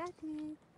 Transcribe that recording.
까지.